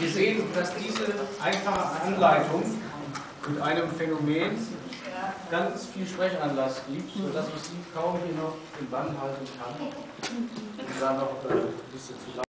wir sehen, dass diese einfache Anleitung mit einem Phänomen ganz viel Sprechanlass gibt, sodass ich Sie kaum hier noch im Bann halten kann und dann noch äh, ein bisschen zusammen.